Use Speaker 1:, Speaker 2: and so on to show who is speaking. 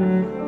Speaker 1: Mm-hmm.